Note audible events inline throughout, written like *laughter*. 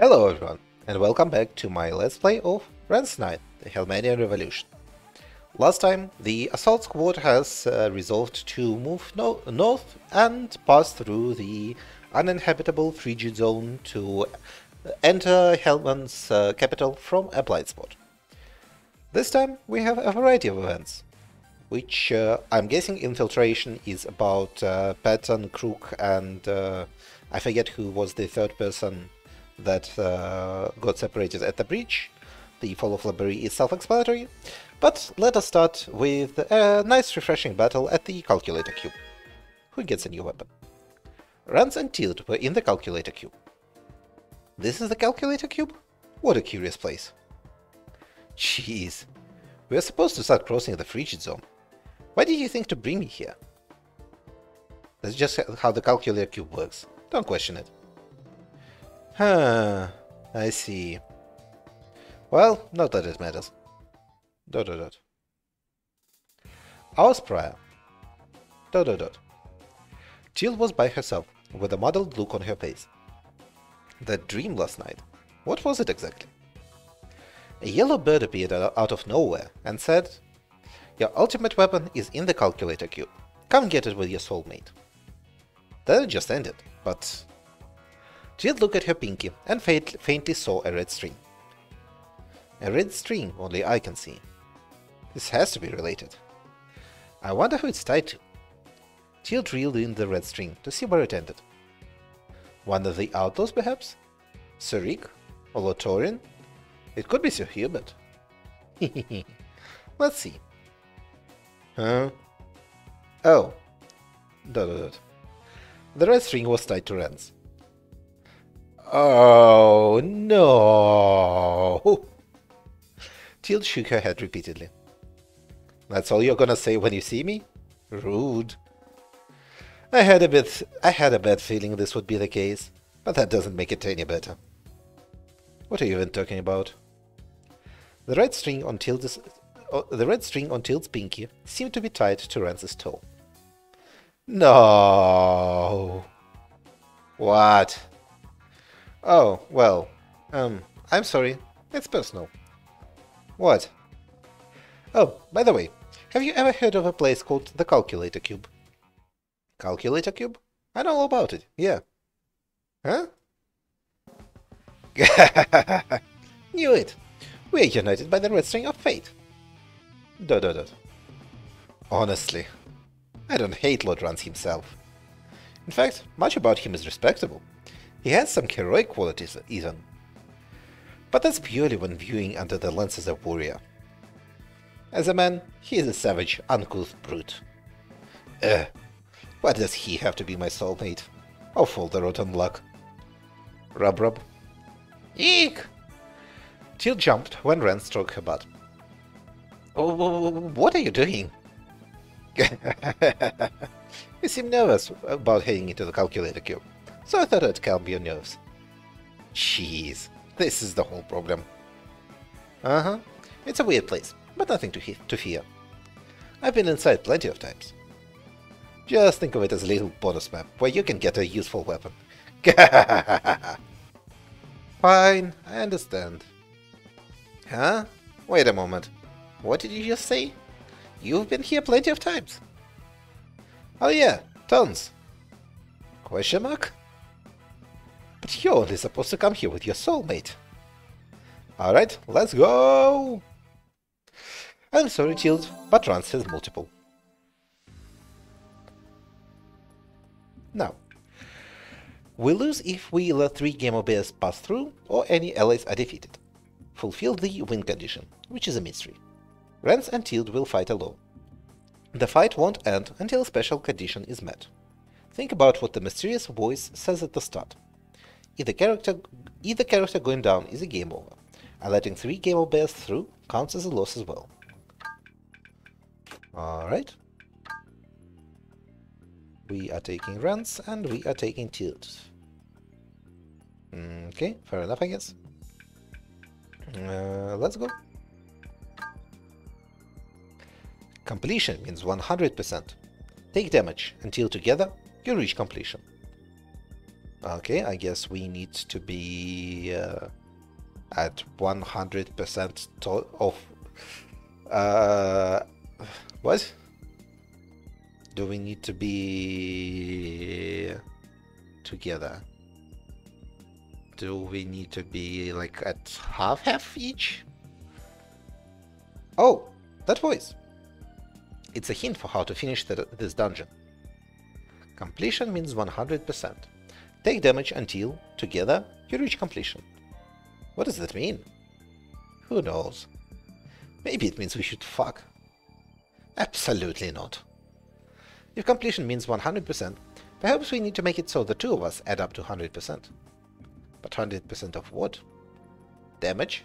Hello everyone, and welcome back to my Let's Play of Rance Knight, the Helmanian Revolution. Last time, the Assault Squad has uh, resolved to move no north and pass through the uninhabitable frigid zone to enter Helman's uh, capital from a blind spot. This time, we have a variety of events, which uh, I'm guessing infiltration is about uh, Patton, Crook, and uh, I forget who was the third person that uh, got separated at the breach. The fall of Laberie is self-explanatory, but let us start with a nice refreshing battle at the Calculator Cube. Who gets a new weapon? Rance and Tilt were in the Calculator Cube. This is the Calculator Cube? What a curious place. Jeez, we are supposed to start crossing the frigid zone. Why did you think to bring me here? That's just how the Calculator Cube works. Don't question it. Huh, I see. Well, not that it matters. Dot dot dot. Hours prior. Dot dot dot. Jill was by herself, with a muddled look on her face. That dream last night. What was it exactly? A yellow bird appeared out of nowhere and said, Your ultimate weapon is in the calculator cube. Come get it with your soulmate. Then it just ended, but Jill looked at her pinky and faint faintly saw a red string. A red string only I can see. This has to be related. I wonder who it's tied to. Jill drilled in the red string to see where it ended. One of the outlaws, perhaps? Sir Rick? Or Lotorian? It could be Sir Hubert. *laughs* Let's see. Huh? Oh. Dot, dot, dot. The red string was tied to Rance. Oh, no. Tilt shook her head repeatedly. That's all you're gonna say when you see me? Rude. I had a bit I had a bad feeling this would be the case, but that doesn't make it any better. What are you even talking about? The red string on Tilt's uh, the red string on Tilt's pinky seemed to be tied to Rance's toe. No. What? Oh, well, um, I'm sorry. It's personal. What? Oh, by the way, have you ever heard of a place called the Calculator Cube? Calculator Cube? I know all about it, yeah. Huh? *laughs* Knew it! We are united by the red string of fate. Dot dot dot. Honestly, I don't hate Lord Rance himself. In fact, much about him is respectable. He has some heroic qualities, even. But that's purely when viewing under the lenses of warrior. As a man, he is a savage, uncouth brute. Ugh, why does he have to be my soulmate? Oh, fall the rotten luck. Rub rub. Eek! Jill jumped when Ren stroked her butt. Oh, what are you doing? *laughs* you seem nervous about heading into the calculator cube so I thought I'd calm your nerves. Jeez, this is the whole problem. Uh-huh, it's a weird place, but nothing to, to fear. I've been inside plenty of times. Just think of it as a little bonus map, where you can get a useful weapon. *laughs* Fine, I understand. Huh? Wait a moment. What did you just say? You've been here plenty of times. Oh yeah, tons. Question mark? But you're only supposed to come here with your soulmate. Alright, let's go! I'm sorry, Child, but Rance has multiple. Now, we lose if we let three Gamma Bears pass through or any allies are defeated. Fulfill the win condition, which is a mystery. Rance and Tilt will fight alone. The fight won't end until a special condition is met. Think about what the mysterious voice says at the start. Either character, either character going down is a game over, and letting three game over bears through counts as a loss as well. Alright. We are taking Rance and we are taking Tilt. Okay, fair enough, I guess. Uh, let's go. Completion means 100%. Take damage until together you reach completion. Okay, I guess we need to be uh, at 100% of... Uh, what? Do we need to be together? Do we need to be like at half-half each? Oh, that voice. It's a hint for how to finish the, this dungeon. Completion means 100%. Take damage until, together, you reach completion. What does that mean? Who knows? Maybe it means we should fuck. Absolutely not. If completion means 100%, perhaps we need to make it so the two of us add up to 100%. But 100% of what? Damage?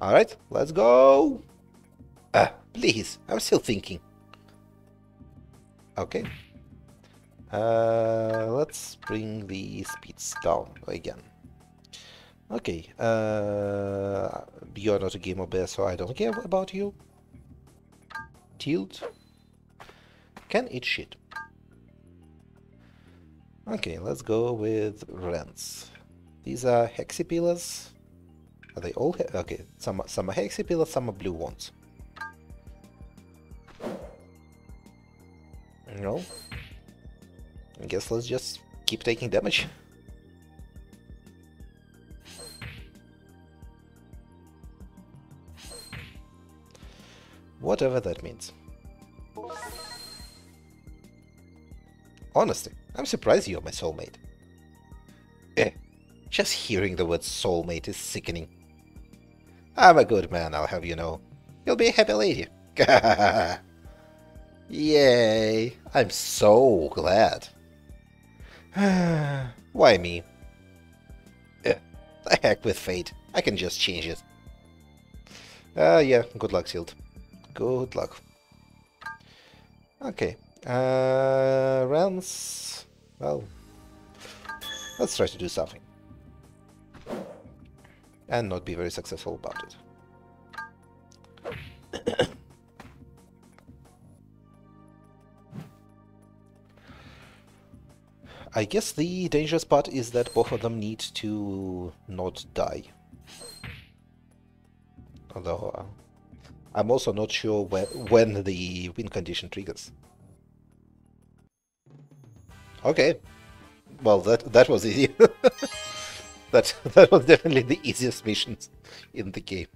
Alright, let's go! Ah, please, I'm still thinking. Okay. Uh, let's bring the speeds down again. Okay, uh, you're not a gamer bear, so I don't care about you. Tilt. Can eat shit. Okay, let's go with Rance. These are Hexipillars. Are they all? okay, some some are Hexipillars, some are blue ones. No. I guess let's just keep taking damage. Whatever that means. Honestly, I'm surprised you're my soulmate. Eh, just hearing the word soulmate is sickening. I'm a good man, I'll have you know. You'll be a happy lady. *laughs* Yay, I'm so glad. *sighs* Why me? Eh, the heck with fate. I can just change it. Uh, yeah, good luck, Sealed. Good luck. Okay. Uh, Rance... Well... Let's try to do something. And not be very successful about it. *coughs* *coughs* I guess the dangerous part is that both of them need to not die. Although, uh, I'm also not sure when, when the win condition triggers. Okay. Well, that that was easy. *laughs* that that was definitely the easiest missions in the game.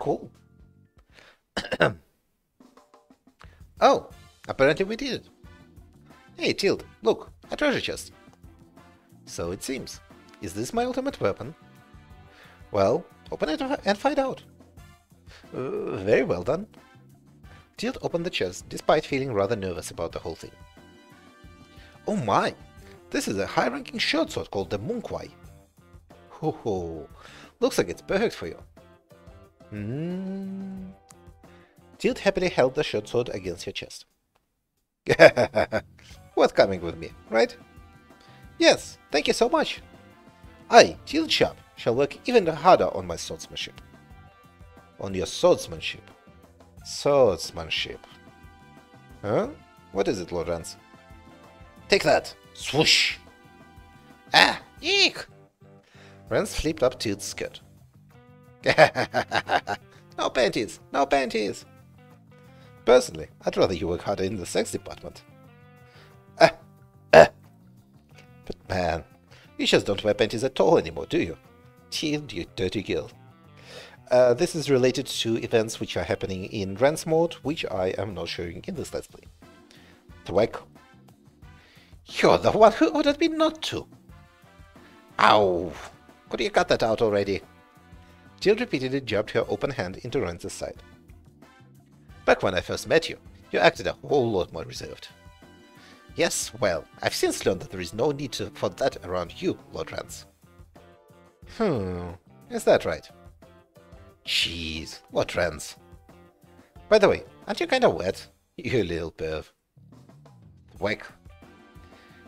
Cool. *clears throat* oh, apparently we did it. Hey, Tilt, look, a treasure chest. So it seems. Is this my ultimate weapon? Well, open it and find out. Uh, very well done. Tilt opened the chest, despite feeling rather nervous about the whole thing. Oh my! This is a high-ranking short sword called the Munkwai. Ho ho! Looks like it's perfect for you. Hmm. Tilt happily held the short sword against your chest. *laughs* What's coming with me, right? Yes, thank you so much. I, Tilt Sharp, shall work even harder on my swordsmanship. On your swordsmanship. Swordsmanship. Huh? What is it, Lorenz? Take that! Swoosh! Ah! Eek! Rance flipped up Tilt's skirt. *laughs* no panties! No panties! Personally, I'd rather you work harder in the sex department. Ah! But man, you just don't wear panties at all anymore, do you? Tilt, you dirty girl. Uh, this is related to events which are happening in Rance mode, which I am not showing in this Let's Play. Thwack. You're the one who ordered me not to. Ow! Could you cut that out already? Jill repeatedly jabbed her open hand into Rance's side. Back when I first met you, you acted a whole lot more reserved. Yes, well, I've since learned that there is no need to, for that around you, Lord Rance. Hmm, is that right? Jeez, Lord Rance? By the way, aren't you kinda wet? You little perv. Whack.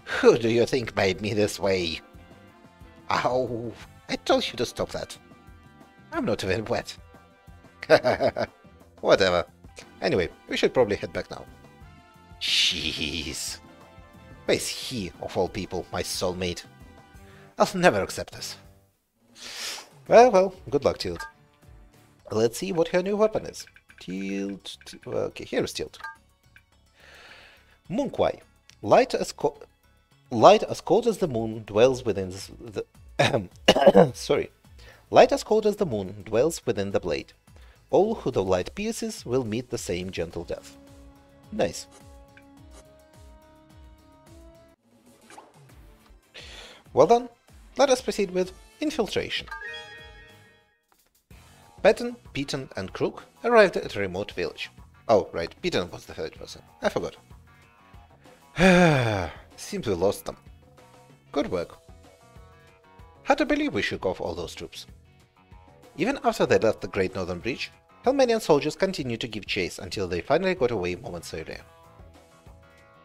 Who do you think made me this way? Ow! I told you to stop that. I'm not even wet. *laughs* Whatever. Anyway, we should probably head back now. Jeez. Is he, of all people, my soulmate? I'll never accept this. Well, well, good luck, Tilt. Let's see what her new weapon is. Tilt... Okay, here is Tilt. Moonquai. Light as, light as cold as the moon dwells within the... *coughs* sorry. Light as cold as the moon dwells within the blade. All who the light pierces will meet the same gentle death. Nice. Well done. Let us proceed with Infiltration. Patton, Beaton, and Crook arrived at a remote village. Oh, right, Beaton was the third person. I forgot. *sighs* Seems we lost them. Good work. Hard to believe we shook off all those troops. Even after they left the Great Northern Bridge, Helmanian soldiers continued to give chase until they finally got away moments earlier.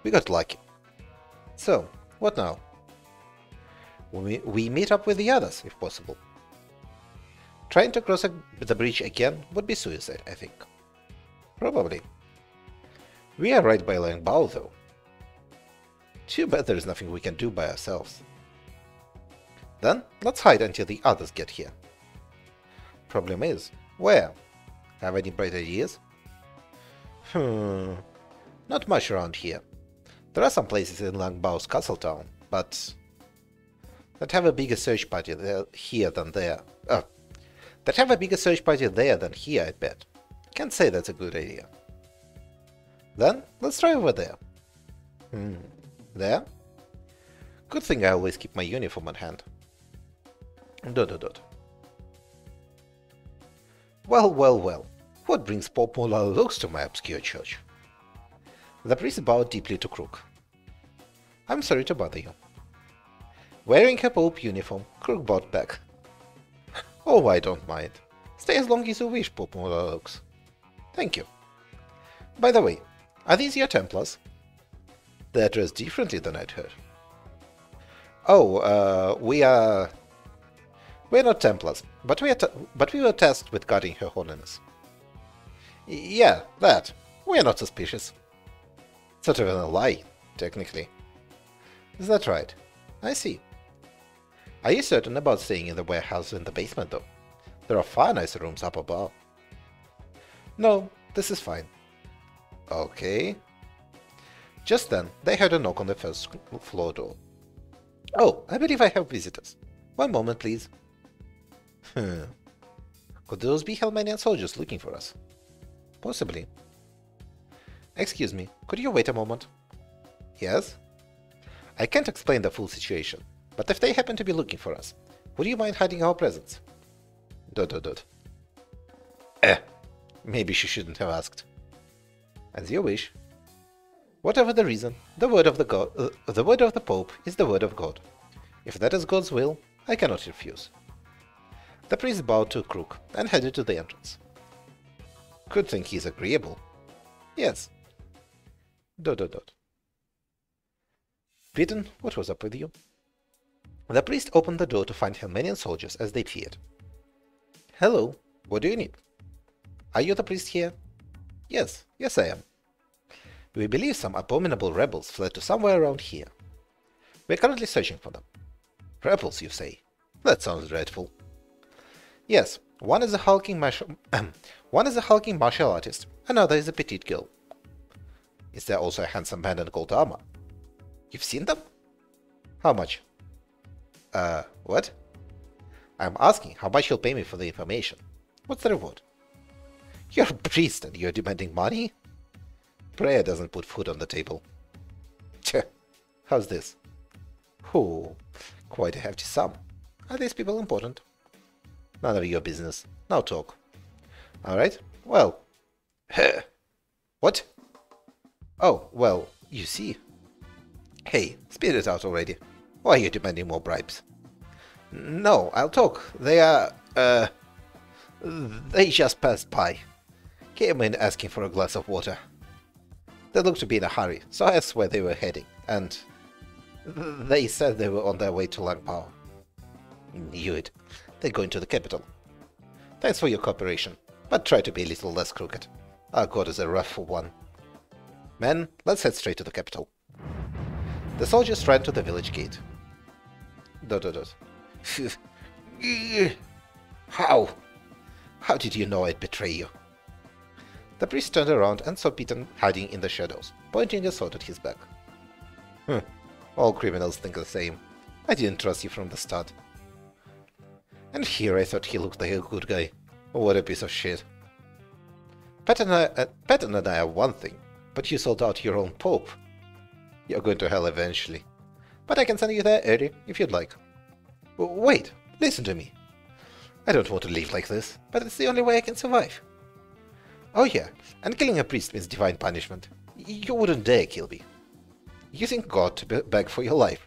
We got lucky. So, what now? We, meet up with the others, if possible. Trying to cross the bridge again would be suicide, I think. Probably. We are right by Lang Bao, though. Too bad there's nothing we can do by ourselves. Then, let's hide until the others get here. Problem is, where? Have any bright ideas? Hmm, not much around here. There are some places in Lang Bao's castle town, but that have a bigger search party there, here than there. Uh, that have a bigger search party there than here, I bet. Can't say that's a good idea. Then, let's try over there. Hmm, there? Good thing I always keep my uniform on hand. Dot dot dot. Well, well, well. What brings Pope Crook to my obscure church? The priest bowed deeply to Crook. I'm sorry to bother you. Wearing her Pope uniform, Crook bowed back. *laughs* Oh, I don't mind. Stay as long as you wish, Pope Crook. Thank you. By the way, are these your Templars? They're dressed differently than I'd heard. Oh, uh, we are... We're not Templars, but we, are but we were tasked with guarding Her Holiness. Yeah, that. We're not suspicious. Sort of a lie, technically. Is that right? I see. Are you certain about staying in the warehouse in the basement, though? There are far nicer rooms up above. No, this is fine. Okay. Just then, they heard a knock on the first floor door. Oh, I believe I have visitors. One moment, please. Hmm. Could those be Helmanian soldiers looking for us? Possibly. Excuse me, could you wait a moment? Yes? I can't explain the full situation, but if they happen to be looking for us, would you mind hiding our presence? Dot dot dot. Eh, maybe she shouldn't have asked. As you wish. Whatever the reason, the word of the God, uh, the word of the Pope is the word of God. If that is God's will, I cannot refuse. The priest bowed to Crook and headed to the entrance. Could think he's agreeable. Yes. Dot dot dot. Beaton, what was up with you? The priest opened the door to find Helmanian soldiers as they feared. Hello, what do you need? Are you the priest here? Yes, yes I am. We believe some abominable rebels fled to somewhere around here. We're currently searching for them. Rebels, you say? That sounds dreadful. Yes, one is a hulking martial *clears throat* one is a hulking martial artist, another is a petite girl. Is there also a handsome man in gold armor? You've seen them? How much? Uh, what? I'm asking how much you'll pay me for the information. What's the reward? You're a priest and you're demanding money? Prayer doesn't put food on the table. Tch, how's this? Oh, quite a hefty sum. Are these people important? None of your business. Now talk. Alright, well. *laughs* what? Oh, well, you see. Hey, spit it out already. Why are you demanding more bribes? No, I'll talk. They are, uh... They just passed by. Came in asking for a glass of water. They looked to be in a hurry, so I asked where they were heading, and... They said they were on their way to Lang Bao. Knew it. They're going to the capital. Thanks for your cooperation, but try to be a little less crooked. Our god is a rough one. Men, let's head straight to the capital. The soldiers ran to the village gate. Dot dot dot. *laughs* How? How did you know I'd betray you? The priest turned around and saw Piton hiding in the shadows, pointing a sword at his back. Hm. All criminals think the same. I didn't trust you from the start. And here I thought he looked like a good guy. What a piece of shit. Patton and, I, uh, and I are one thing, but you sold out your own pope. You're going to hell eventually. But I can send you there early, if you'd like. Wait, listen to me. I don't want to live like this, but it's the only way I can survive. Oh yeah, and killing a priest means divine punishment. You wouldn't dare kill me. Using God to beg for your life.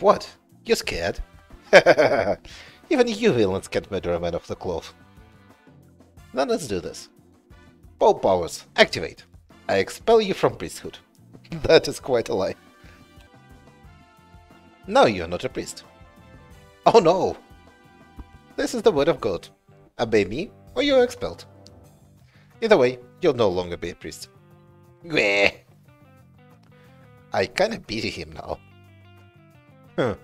What? You're scared? *laughs* Even you villains can't murder a man of the cloth. Then let's do this. Pope powers, activate. I expel you from priesthood. *laughs* that is quite a lie. No, you're not a priest. Oh no! This is the word of God. Obey me, or you're expelled. Either way, you'll no longer be a priest. Gweh! I kinda pity him now. Huh.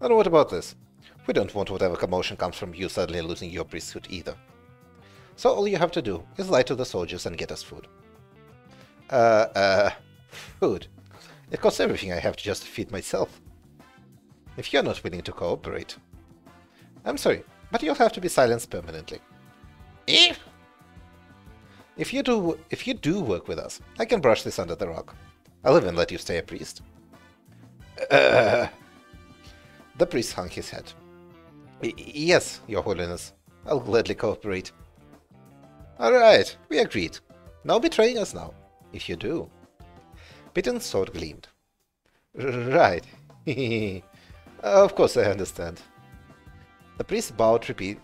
And what about this? We don't want whatever commotion comes from you suddenly losing your priesthood either. So all you have to do is lie to the soldiers and get us food. Uh, uh, food. It costs everything I have to just feed myself. If you're not willing to cooperate. I'm sorry, but you'll have to be silenced permanently. If? If you do, if you do work with us, I can brush this under the rug. I'll even let you stay a priest. Uh, *laughs* the priest hung his head. yes, your holiness. I'll gladly cooperate. Alright, we agreed. No betraying us now if you do. Piton's sword gleamed. Right. *laughs* Uh, of course I understand. The priest bowed repeat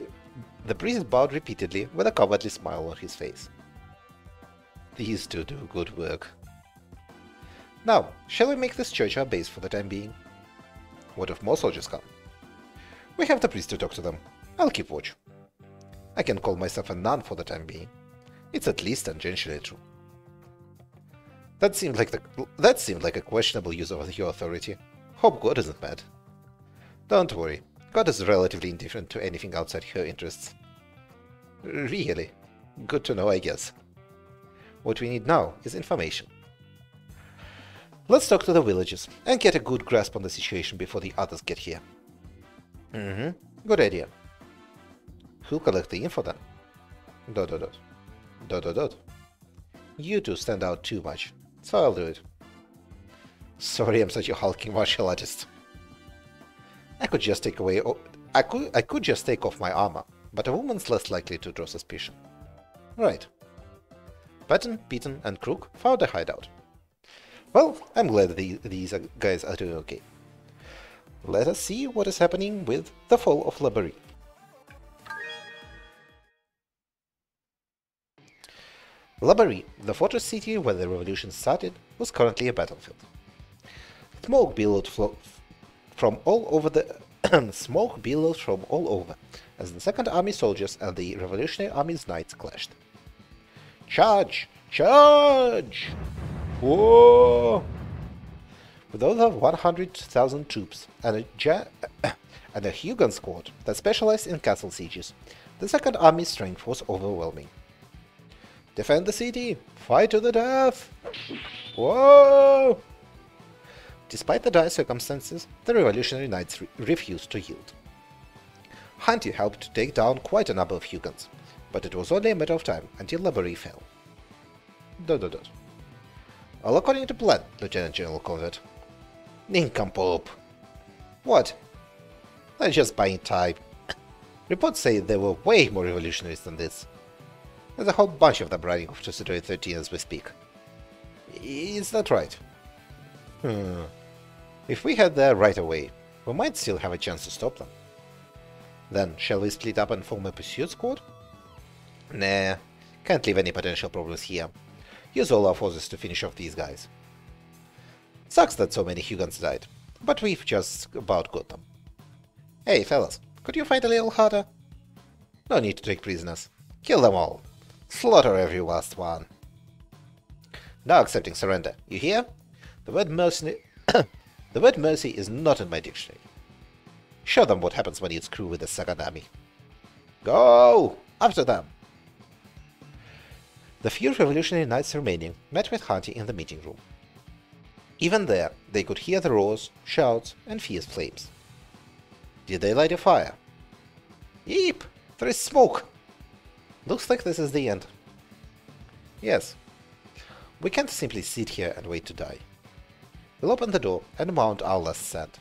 the priest bowed repeatedly with a cowardly smile on his face. These two do good work. Now, shall we make this church our base for the time being? What if more soldiers come? We have the priest to talk to them. I'll keep watch. I can call myself a nun for the time being. It's at least tangentially true. That seemed like the that seemed like a questionable use of your authority. Hope God isn't mad. Don't worry, God is relatively indifferent to anything outside her interests. Really? Good to know, I guess. What we need now is information. Let's talk to the villagers and get a good grasp on the situation before the others get here. Mm-hmm. Good idea. Who'll collect the info then? Dot dot dot. Dot dot dot. You two stand out too much so I'll do it. Sorry, I'm such a hulking martial artist. I could just take away... I could, I could just take off my armor, but a woman's less likely to draw suspicion. Right. Patton, Piton, and Crook found a hideout. Well, I'm glad the, these guys are doing okay. Let us see what is happening with the fall of Labaree. Labaree, the fortress city where the revolution started, was currently a battlefield. Smoke billowed from all over the *clears throat* smoke billows from all over as the Second Army soldiers and the Revolutionary Army's knights clashed. Charge! Charge! Whoa! With over 100,000 troops and a, *clears throat* and a Hugon squad that specialized in castle sieges, the Second Army's strength was overwhelming. Defend the city! Fight to the death! Whoa! Despite the dire circumstances, the revolutionary knights re refused to yield. Hanti helped to take down quite a number of Hugons, but it was only a matter of time until Labaree fell. Dot dot dot. All according to plan, Lieutenant General Convert. Nincompoop! What? They're just buying time. *coughs* Reports say there were way more revolutionaries than this. There's a whole bunch of them riding off to Citadel 13 as we speak. Is that right? Hmm. If we head there right away, we might still have a chance to stop them. Then, shall we split up and form a pursuit squad? Nah, can't leave any potential problems here. Use all our forces to finish off these guys. Sucks that so many Hugons died, but we've just about got them. Hey fellas, could you fight a little harder? No need to take prisoners. Kill them all. Slaughter every last one. Now accepting surrender. You hear? The word mercenary... *coughs* *coughs* the word mercy is not in my dictionary. Show them what happens when you screw with the army. Go! After them! The few revolutionary knights remaining met with Hanti in the meeting room. Even there, they could hear the roars, shouts, and fierce flames. Did they light a fire? Yeep! There is smoke! Looks like this is the end. Yes. We can't simply sit here and wait to die. We'll open the door and mount our last set.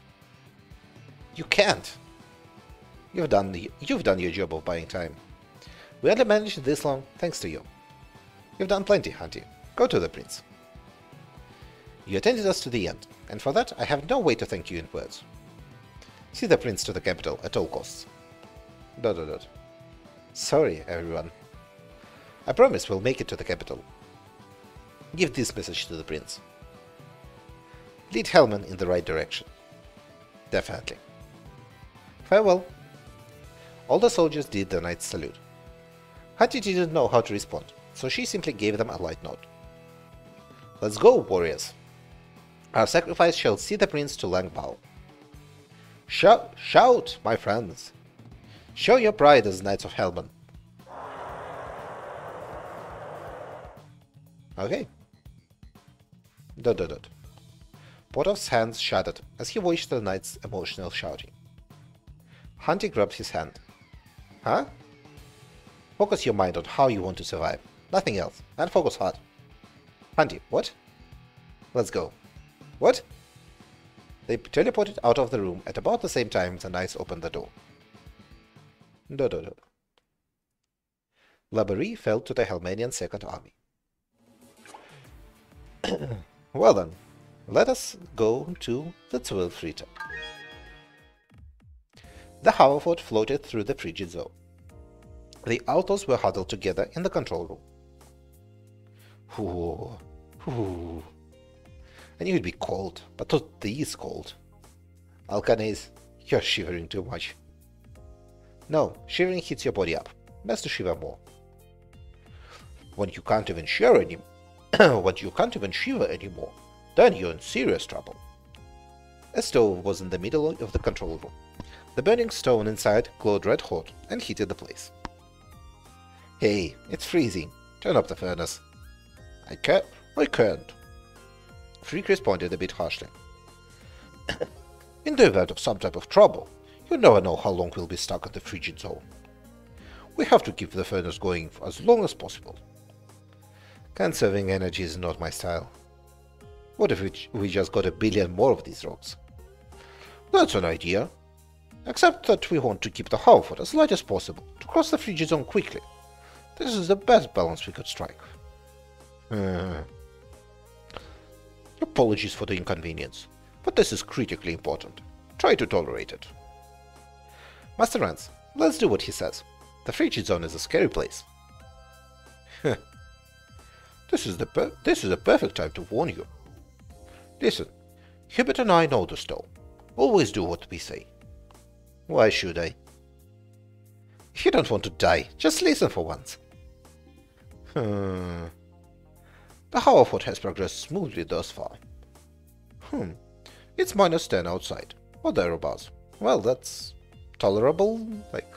You can't! You've done, the, you've done your job of buying time. We only managed this long thanks to you. You've done plenty, Hanti. Go to the prince. You attended us to the end, and for that I have no way to thank you in words. See the prince to the capital at all costs. Dot dot dot. Sorry, everyone. I promise we'll make it to the capital. Give this message to the prince. Lead Hellman in the right direction. Definitely. Farewell. All the soldiers did the knight's salute. Hanti didn't know how to respond, so she simply gave them a light nod. Let's go, warriors! Our sacrifice shall see the prince to Langbao. Shout, shout, my friends! Show your pride as Knights of Helman. Okay. Dot dot dot. Potov's hands shuddered as he watched the knight's emotional shouting. Hanti grabbed his hand. Huh? Focus your mind on how you want to survive. Nothing else. And focus hard. Hanti, what? Let's go. What? They teleported out of the room at about the same time the knights opened the door. Do do do. Laberie fell to the Helmanian Second Army. *coughs* well then, let us go to the Zwölfritter. The Haverford floated through the frigid zone. The autos were huddled together in the control room. Ooh, ooh. I knew it'd be cold, but not this cold. Alkanese, you're shivering too much. No, shivering heats your body up. Best to shiver more. When you can't even shiver any *coughs* when you can't even shiver anymore, then you're in serious trouble. A stove was in the middle of the control room. The burning stone inside glowed red hot and heated the place. Hey, it's freezing. Turn up the furnace. I can't. I can't. Freak responded a bit harshly. *coughs* in the event of some type of trouble, you never know how long we'll be stuck in the frigid zone. We have to keep the furnace going for as long as possible. Conserving energy is not my style. What if we just got a billion more of these rocks? That's an idea. Except that we want to keep the Haverford as light as possible, to cross the frigid zone quickly. This is the best balance we could strike. Uh, apologies for the inconvenience, but this is critically important. Try to tolerate it. Master Rance, let's do what he says. The frigid zone is a scary place. *laughs* this is the this is a perfect time to warn you. Listen, Hubert and I know the stone. Always do what we say. Why should I? If you don't want to die, just listen for once. Hmm. The Haverford has progressed smoothly thus far. Hmm. It's minus 10 outside, or thereabouts. Well, that's tolerable. Like,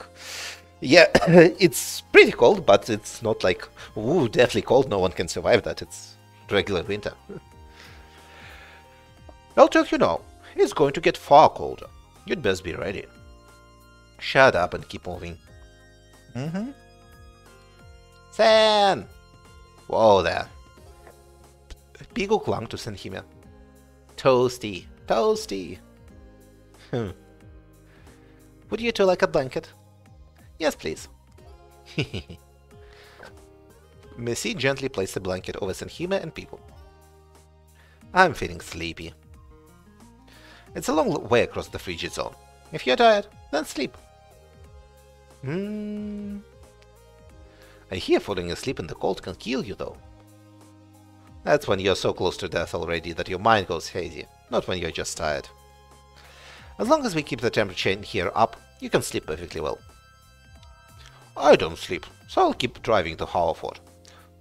yeah, *coughs* it's pretty cold, but it's not like, ooh, deathly cold. No one can survive that. It's regular winter. *laughs* I'll tell you now, it's going to get far colder. You'd best be ready. Shut up and keep moving. Mm-hmm. San! Whoa there. Beagle clung to Senhime. Toasty, toasty. Hmm. Would you two like a blanket? Yes, please. *laughs* Missy gently placed the blanket over Senhime and Beagle. I'm feeling sleepy. It's a long way across the frigid zone. If you're tired, then sleep. Hmm. I hear falling asleep in the cold can kill you, though. That's when you're so close to death already that your mind goes hazy, not when you're just tired. As long as we keep the temperature in here up, you can sleep perfectly well. I don't sleep, so I'll keep driving to Haverford.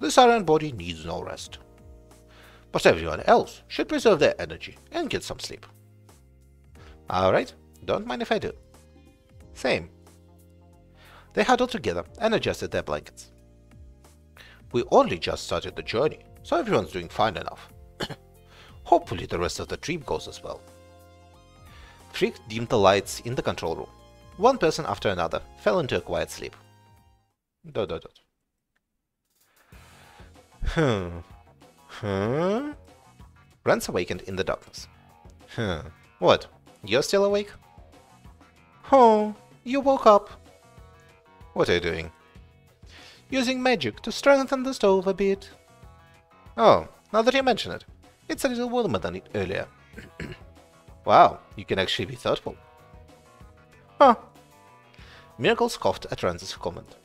This iron body needs no rest. But everyone else should preserve their energy and get some sleep. Alright, don't mind if I do. Same. They huddled together and adjusted their blankets. We only just started the journey, so everyone's doing fine enough. *clears throat* Hopefully the rest of the trip goes as well. Freak dimmed the lights in the control room. One person after another fell into a quiet sleep. Dot dot dot. Hmm. Huh? Rance awakened in the darkness. Huh. What? You're still awake? Oh, you woke up. What are you doing? Using magic to strengthen the stove a bit. Oh, now that you mention it, it's a little warmer than it earlier. *clears throat* wow, you can actually be thoughtful. Huh. Miracle scoffed at Rance's comment.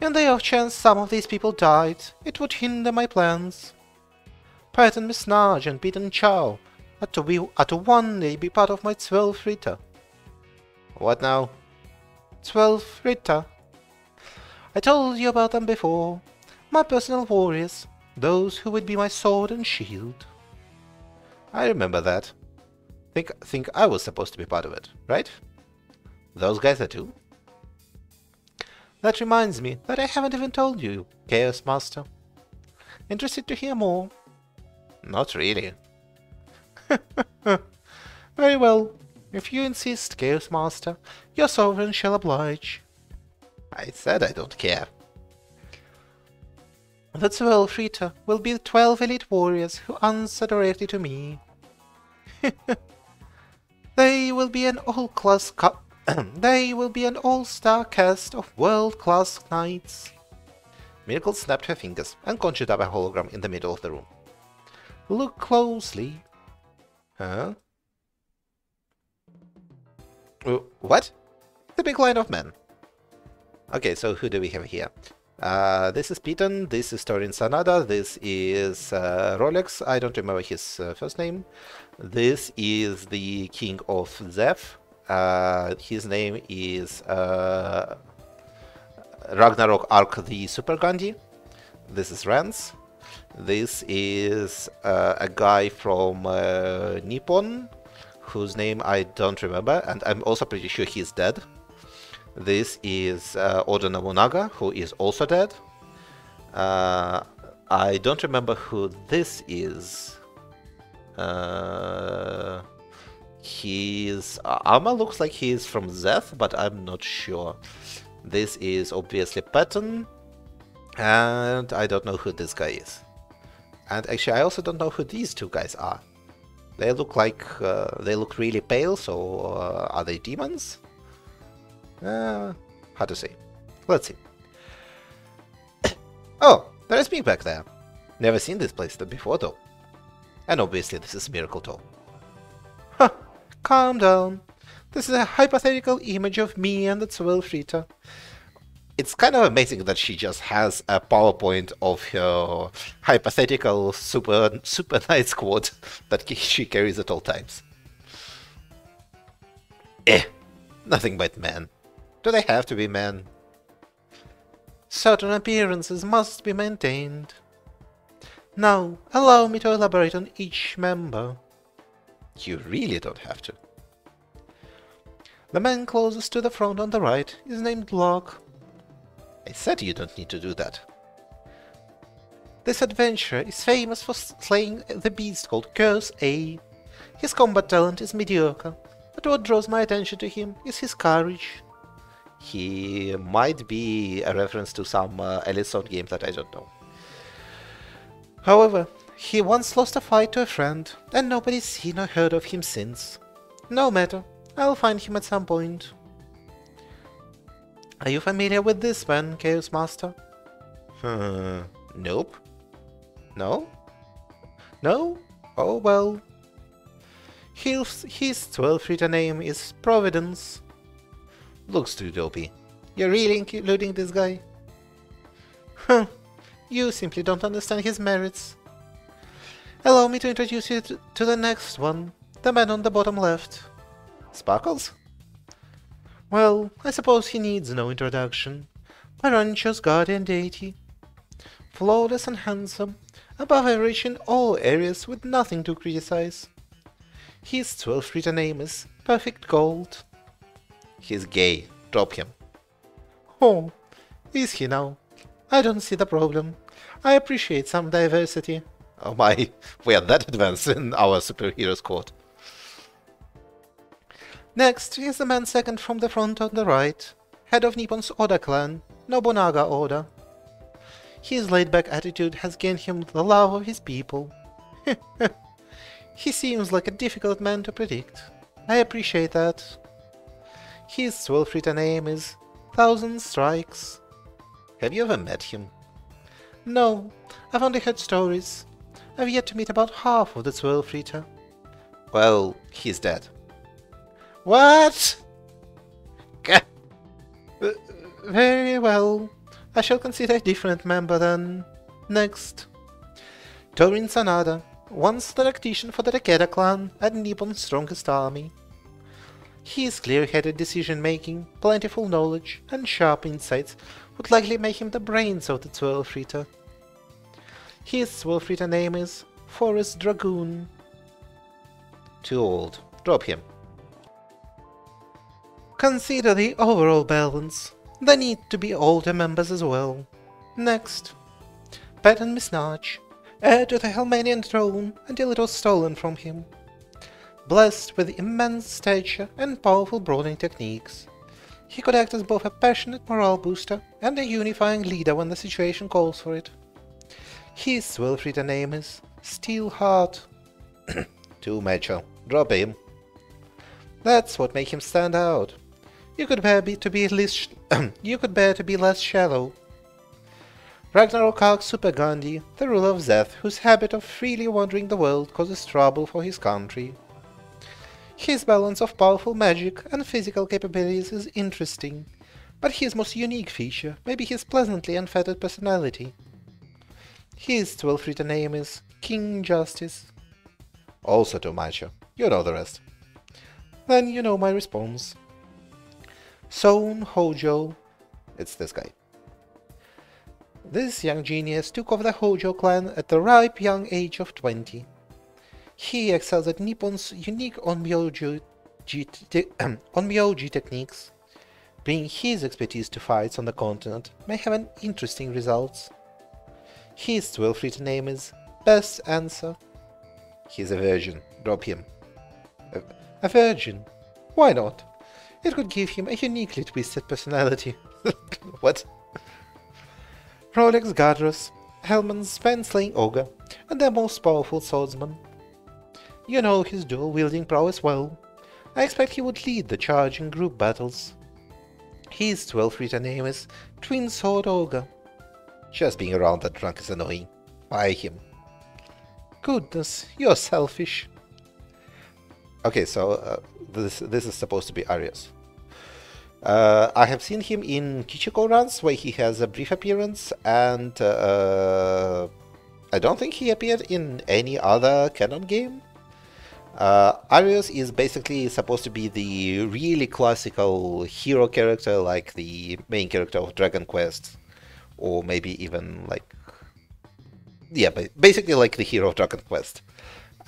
In the off chance some of these people died, it would hinder my plans. Patton Misnarge and Pete and Chow are to, be, to one day be part of my 12th Ritter. What now? 12th Ritter. I told you about them before. My personal warriors, those who would be my sword and shield. I remember that. Think think I was supposed to be part of it, right? Those guys are too? That reminds me that I haven't even told you, Chaos Master. Interested to hear more? Not really. *laughs* Very well. If you insist, Chaos Master, your sovereign shall oblige. I said I don't care. The twelve Ritter will be the twelve elite warriors who answer directly to me. *laughs* they will be an all-class *clears throat* they will be an all-star cast of world-class knights. Miracle snapped her fingers and conjured up a hologram in the middle of the room. Look closely. Huh? Uh, what? The big line of men. Okay, so who do we have here? Uh, this is Piton, this is Torin Sanada, this is uh, Rolex, I don't remember his uh, first name. This is the king of Zeth. Uh, his name is uh, Ragnarokarc the Super Gandhi. This is Rance. This is uh, a guy from Nippon, whose name I don't remember, and I'm also pretty sure he's dead. This is uh, Oda Nobunaga, who is also dead. Uh, I don't remember who this is. Uh, his armor looks like he is from Zeth, but I'm not sure. This is obviously Patton, and I don't know who this guy is. And actually, I also don't know who these two guys are. They look like uh, they look really pale, so uh, are they demons? Uh, how to say? Let's see. *coughs* oh, there's me back there. Never seen this place before though. And obviously this is Miracle Tou. Huh, calm down. This is a hypothetical image of me and the 12 Ritter. It's kind of amazing that she just has a PowerPoint of her hypothetical super super *laughs* knight squad that she carries at all times. Eh, nothing but men. Do they have to be men? Certain appearances must be maintained. Now, allow me to elaborate on each member. You really don't have to. The man closest to the front on the right is named Locke. I said you don't need to do that. This adventurer is famous for slaying the beast called Curse A. His combat talent is mediocre, but what draws my attention to him is his courage. He might be a reference to some uh, game that I don't know. However, he once lost a fight to a friend, and nobody's seen or heard of him since. No matter, I'll find him at some point. Are you familiar with this one, Chaos Master? Hmm, nope. No? No? Oh well. His, his 12 written name is Providence. Looks too dopey. You're really including this guy? Huh. You simply don't understand his merits. Allow me to introduce you to the next one, the man on the bottom left. Sparkles? Well, I suppose he needs no introduction. My rancho's guardian deity. Flawless and handsome, above average in all areas with nothing to criticize. His 12 written name is Perfect Gold. He's gay, drop him. Oh, is he now? I don't see the problem. I appreciate some diversity. Oh my, we are that advanced in our superhero squad. Next is the man second from the front on the right, head of Nippon's Oda clan, Nobunaga Oda. His laid-back attitude has gained him the love of his people. *laughs* he seems like a difficult man to predict. I appreciate that. His twelve-Ritter name is Thousand Strikes. Have you ever met him? No, I've only heard stories. I've yet to meet about half of the Ritter. Well, he's dead. What? Uh, very well. I shall consider a different member then. Next. Torin Sanada, once the tactician for the Takeda clan and Nippon's strongest army. His clear-headed decision-making, plentiful knowledge, and sharp insights would likely make him the brains of the Twelve Ritter. His Twelve Ritter name is Forest Dragoon. Too old. Drop him. Consider the overall balance. There need to be older members as well. Next. Pat Patton Misnarge, heir to the Helmanian throne until it was stolen from him. Blessed with immense stature and powerful brawling techniques, he could act as both a passionate morale booster and a unifying leader when the situation calls for it. His Zwolf Ritter name is Steelheart. *coughs* Too macho. Drop him. That's what makes him stand out. You could bear be, to be at least *clears throat* you could bear to be less shallow. Ragnarokarc Super Gandhi, the ruler of Zeth, whose habit of freely wandering the world causes trouble for his country. His balance of powerful magic and physical capabilities is interesting, but his most unique feature may be his pleasantly unfettered personality. His 12 Ritter name is King Justice. Also too macho. You know the rest. Then you know my response. Son Hojo. It's this guy. This young genius took over the Hojo clan at the ripe young age of 20. He excels at Nippon's unique onmyoji, *clears throat* onmyoji techniques. Bringing his expertise to fights on the continent may have an interesting results. His 12 Ritter name is Best Answer. He's a virgin. Drop him. A, a virgin? Why not? It could give him a uniquely twisted personality. *laughs* what? Rolex Gadros, Helman's fan-slaying ogre, and their most powerful swordsman. You know his dual-wielding prowess well. I expect he would lead the charge in group battles. His 12th Ritter name is Twin Sword Ogre. Just being around that drunk is annoying. Buy him. Goodness, you're selfish. Okay, so uh, this this is supposed to be Arius. Uh, I have seen him in Kichikuou Rance where he has a brief appearance, and uh, I don't think he appeared in any other canon game. Uh, Arius is basically supposed to be the really classical hero character, like the main character of Dragon Quest, or maybe even like yeah, basically like the hero of Dragon Quest.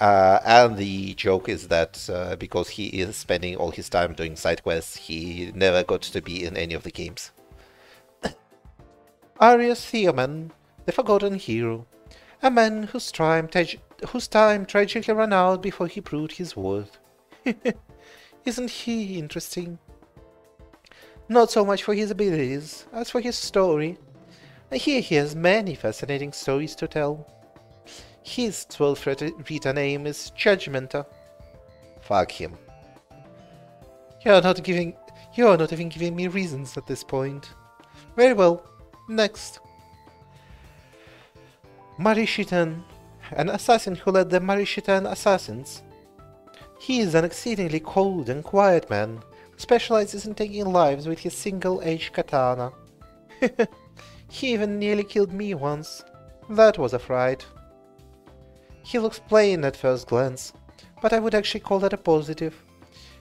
Uh, and the joke is that uh, because he is spending all his time doing side quests, he never got to be in any of the games. *coughs* Arius Theoman, the forgotten hero, a man whose time, whose time tragically ran out before he proved his worth. *laughs* Isn't he interesting? Not so much for his abilities, as for his story. Hear he has many fascinating stories to tell. His 12th Ritter name is Judgmenta. Fuck him. You're not giving... You're not even giving me reasons at this point. Very well. Next. Marishitan. An assassin who led the Marishitan assassins. He is an exceedingly cold and quiet man who specializes in taking lives with his single-edged katana. *laughs* He even nearly killed me once. That was a fright. He looks plain at first glance, but I would actually call that a positive.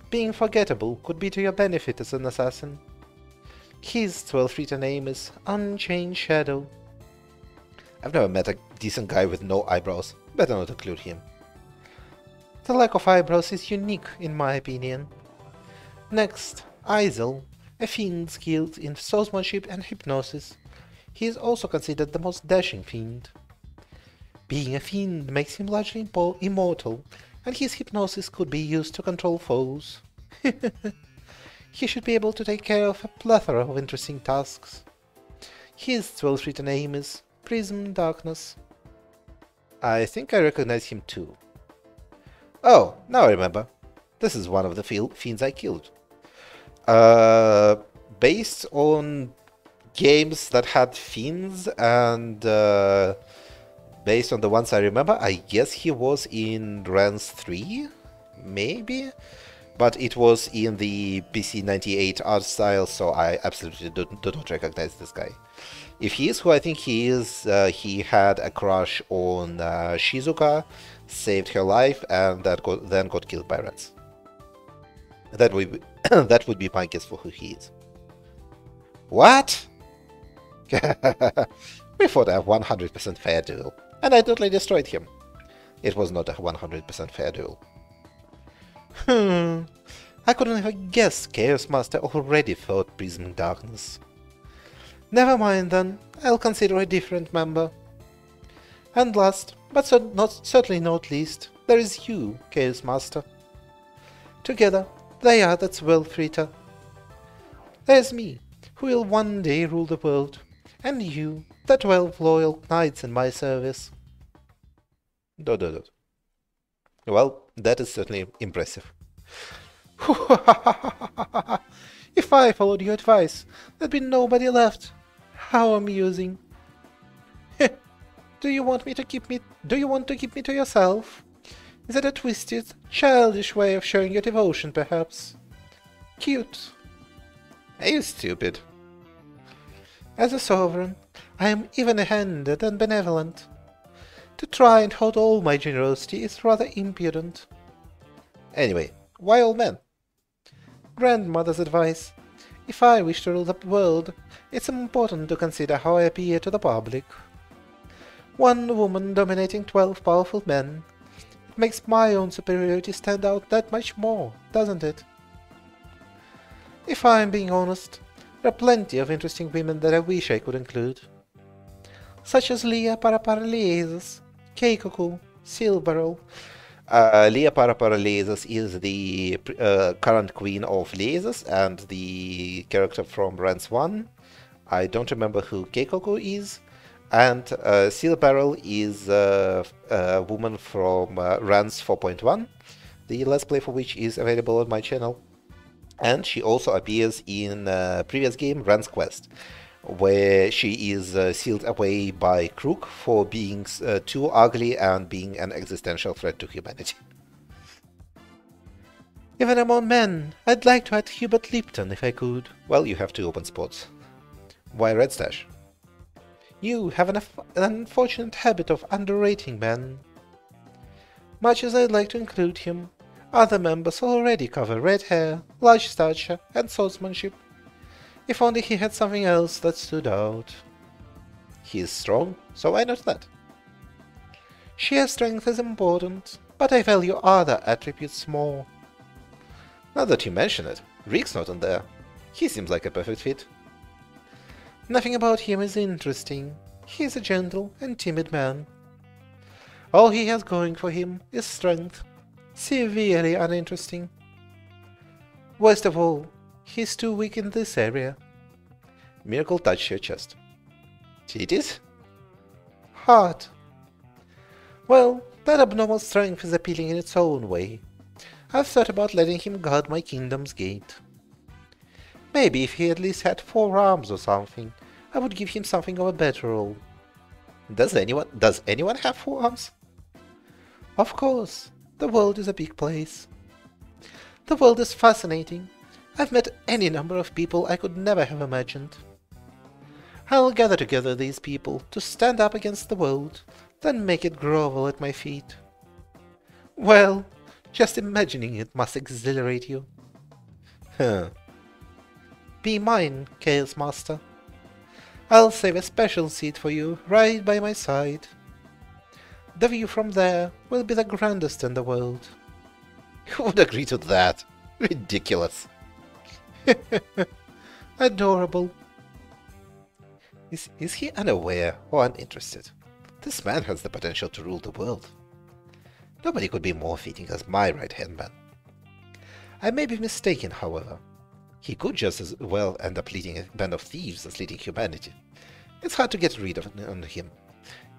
Being forgettable could be to your benefit as an assassin. His 12th Ritter name is Unchained Shadow. I've never met a decent guy with no eyebrows. Better not include him. The lack of eyebrows is unique, in my opinion. Next, Aizel, a fiend skilled in swordsmanship and hypnosis. He is also considered the most dashing fiend. Being a fiend makes him largely immortal, and his hypnosis could be used to control foes. *laughs* he should be able to take care of a plethora of interesting tasks. His 12 Ritter name is Prism Darkness. I think I recognize him too. Oh, now I remember. This is one of the fiends I killed. Uh, based on games that had fiends and uh, based on the ones I remember, I guess he was in Rance 3, maybe? But it was in the PC 98 art style, so I absolutely do, do not recognize this guy. If he is who I think he is, uh, he had a crush on uh, Shizuka, saved her life, and that got, then got killed by rats. That would be, *coughs* that would be my guess for who he is. What? we fought a 100% fair duel, and I totally destroyed him. It was not a 100% fair duel. Hmm, I couldn't have guessed Chaos Master already fought Prism Darkness. Never mind then, I'll consider a different member. And last, but not, certainly not least, there is you, Chaos Master. Together, they are the Twelve Ritter. There's me, who will one day rule the world, and you, the twelve loyal knights in my service. Dot dot dot. Well, that is certainly impressive. *laughs* if I followed your advice, there'd be nobody left. How amusing. *laughs* do you want me to keep me do you want to keep me to yourself? Is that a twisted, childish way of showing your devotion, perhaps? Cute. Are you stupid? As a sovereign, I am even-handed and benevolent. To try and hold all my generosity is rather impudent. Anyway, why old men? Grandmother's advice. If I wish to rule the world, it's important to consider how I appear to the public. One woman dominating twelve powerful men. It makes my own superiority stand out that much more, doesn't it? If I'm being honest, there are plenty of interesting women that I wish I could include. Such as Lia Parapara Leazas, Keikoku, Silverl, uh, Lia Parapara Leazas is the uh, current queen of Leazas and the character from Rance 1. I don't remember who Keikoku is. And uh, Seal Barrel is uh, a woman from uh, Rance 4.1, the Let's Play for which is available on my channel. And she also appears in a previous game, Rance Quest where she is uh, sealed away by Crook for being uh, too ugly and being an existential threat to humanity. *laughs* Even among men, I'd like to add Hubert Lipton if I could. Well, you have two open spots. Why Red Stash? You have an, an unfortunate habit of underrating men. Much as I'd like to include him, other members already cover red hair, large stature, and swordsmanship if only he had something else that stood out. He is strong, so why not that? Sheer strength is important, but I value other attributes more. Now that you mention it, Rick's not in there. He seems like a perfect fit. Nothing about him is interesting. He is a gentle and timid man. All he has going for him is strength. Severely uninteresting. Worst of all, He's too weak in this area. Miracle touch your chest. Titties? Heart. Well, that abnormal strength is appealing in its own way. I've thought about letting him guard my kingdom's gate. Maybe if he at least had four arms or something, I would give him something of a better role. Does anyone does anyone have four arms? Of course, the world is a big place. The world is fascinating, I've met any number of people I could never have imagined. I'll gather together these people to stand up against the world, then make it grovel at my feet. Well, just imagining it must exhilarate you. Huh. Be mine, Chaos Master. I'll save a special seat for you, right by my side. The view from there will be the grandest in the world. *laughs* Who would agree to that? Ridiculous. *laughs* Adorable. Is, is he unaware or uninterested? This man has the potential to rule the world. Nobody could be more fitting as my right-hand man. I may be mistaken, however. He could just as well end up leading a band of thieves as leading humanity. It's hard to get rid of him.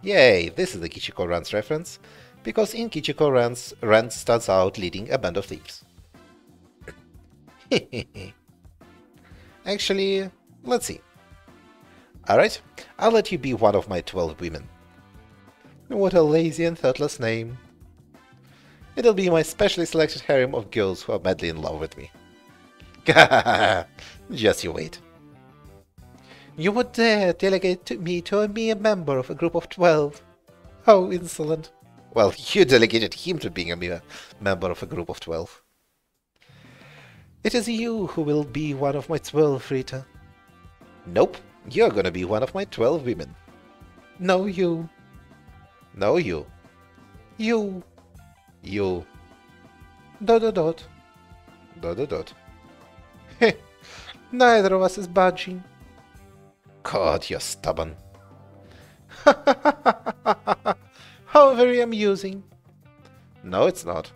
Yay, this is the Kichikuou Rance reference, because in Kichikuou Rance starts out leading a band of thieves. *laughs* Actually, let's see. Alright, I'll let you be one of my 12 women. What a lazy and thoughtless name. It'll be my specially selected harem of girls who are madly in love with me. *laughs* Just you wait. You would dare delegate to me to a mere member of a group of twelve. How insolent. Well, you delegated him to being a mere member of a group of twelve. It is you who will be one of my twelve, Ritter. Nope, you're gonna be one of my twelve women. No, you. No, you. You. You. Dot dot dot. Dot dot dot. Heh, neither of us is budging. God, you're stubborn. *laughs* How very amusing. No, it's not.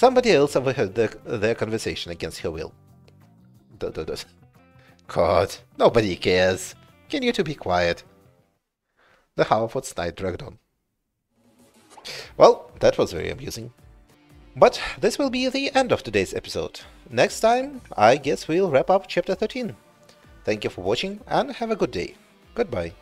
Somebody else overheard their, their conversation against her will. God, nobody cares. Can you two be quiet? The Harford's night dragged on. Well, that was very amusing. But this will be the end of today's episode. Next time, I guess we'll wrap up chapter 13. Thank you for watching and have a good day. Goodbye.